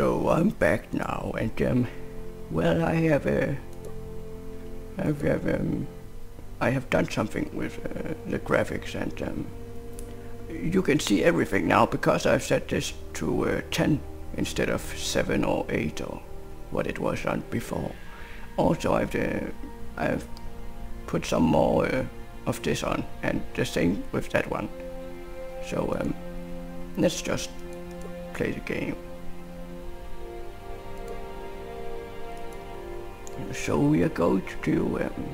So I'm back now, and um, well, I have uh, I've, have, um, I have done something with uh, the graphics, and um, you can see everything now because I've set this to uh, 10 instead of 7 or 8 or what it was on before. Also, I've uh, I've put some more uh, of this on, and the same with that one. So um, let's just play the game. So we are going to do, um,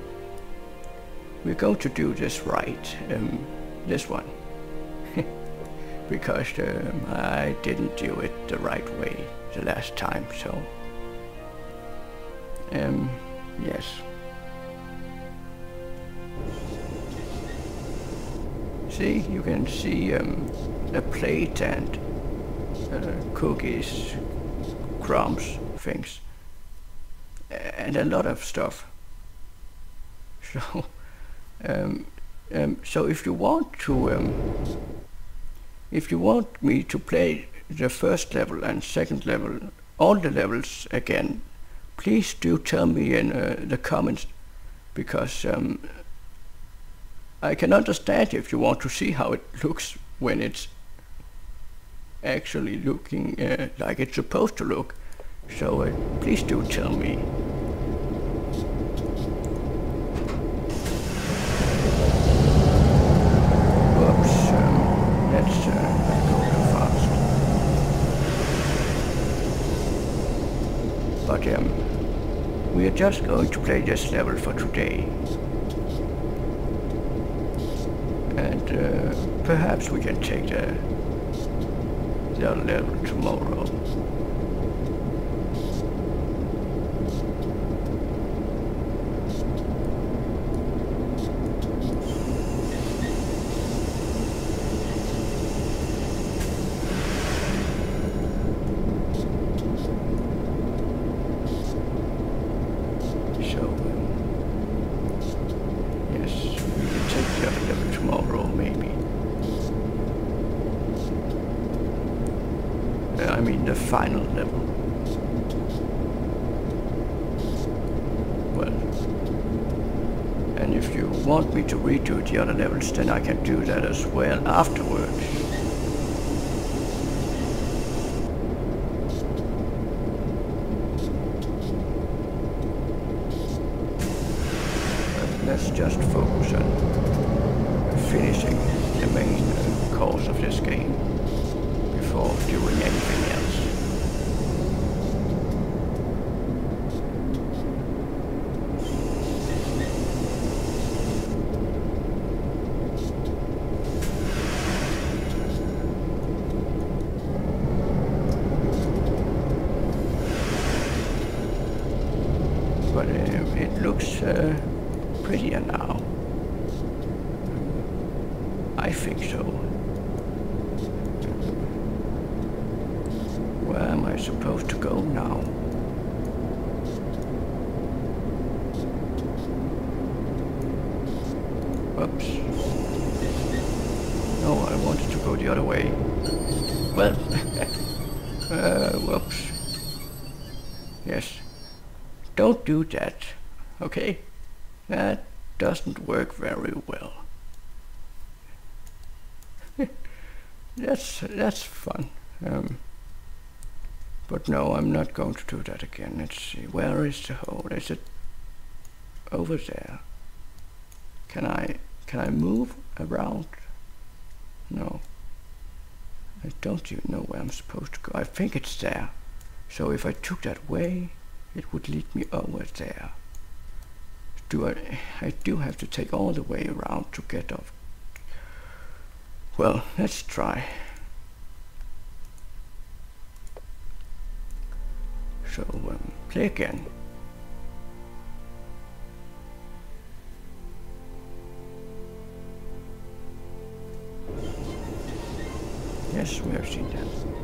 we're going to do this right, um, this one. because um, I didn't do it the right way the last time, so, um, yes. See, you can see um, a plate and uh, cookies, crumbs, things, and a lot of stuff. So, um, um, so if you want to, um, if you want me to play the first level and second level, all the levels again, please do tell me in uh, the comments, because um, I can understand if you want to see how it looks when it's actually looking uh, like it's supposed to look. So uh, please do tell me. Whoops, um, let's uh, not go too fast. We are just going to play this level for today. And uh, perhaps we can take the, the level tomorrow. So, um, yes, we can take the other level tomorrow, maybe. Uh, I mean, the final level. Well, and if you want me to redo the other levels, then I can do that as well afterwards. But let's just focus on finishing the main uh, course of this game before doing anything else. But uh, it looks uh, prettier now. I think so. Where am I supposed to go now? Whoops. No, I wanted to go the other way. Well, uh, whoops. Yes. Don't do that, okay? That doesn't work very well. that's that's fun. Um, but no, I'm not going to do that again. Let's see. Where is the hole? Is it over there? Can I can I move around? No. I don't even know where I'm supposed to go. I think it's there. So if I took that way, it would lead me over there. Do I? I do have to take all the way around to get off. Well, let's try. So, um, play again. Yes, we have seen that.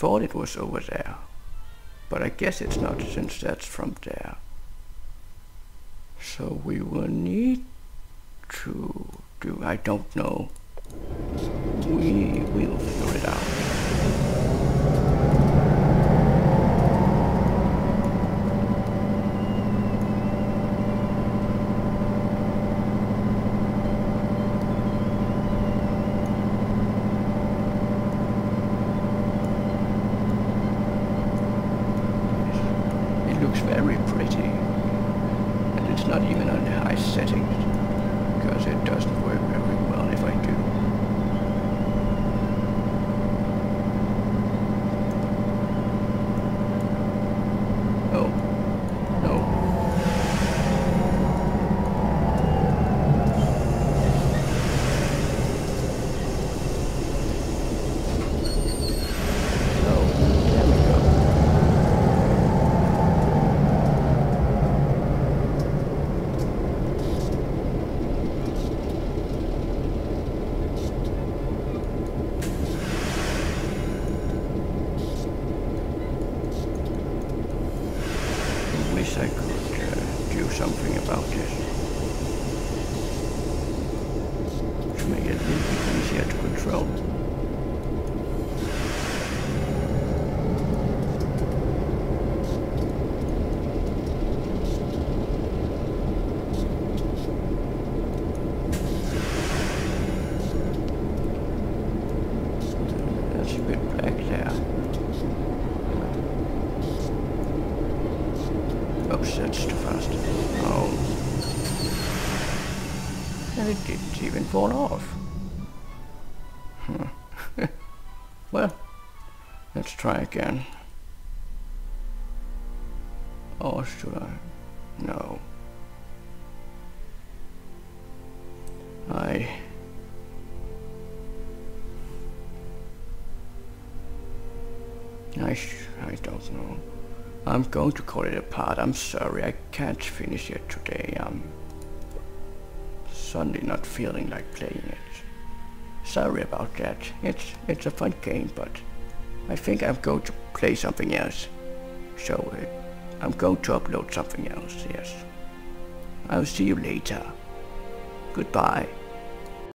Thought it was over there, but I guess it's not since that's from there. So we will need to do, I don't know. We will figure it out. It looks very pretty. And it's not even on high settings because it doesn't work very well if I do. Oh, no. Oh, there we go. I wish I could uh, do something about this. To make it a little bit easier to control. That's a bit black there. That's too fast. Oh. And it didn't even fall off. Huh. well, let's try again. Or should I? No. I... I, I don't know. I'm going to call it a part. I'm sorry, I can't finish it today. I'm suddenly not feeling like playing it. Sorry about that. It's it's a fun game, but I think I'm going to play something else. So uh, I'm going to upload something else. Yes. I'll see you later. Goodbye.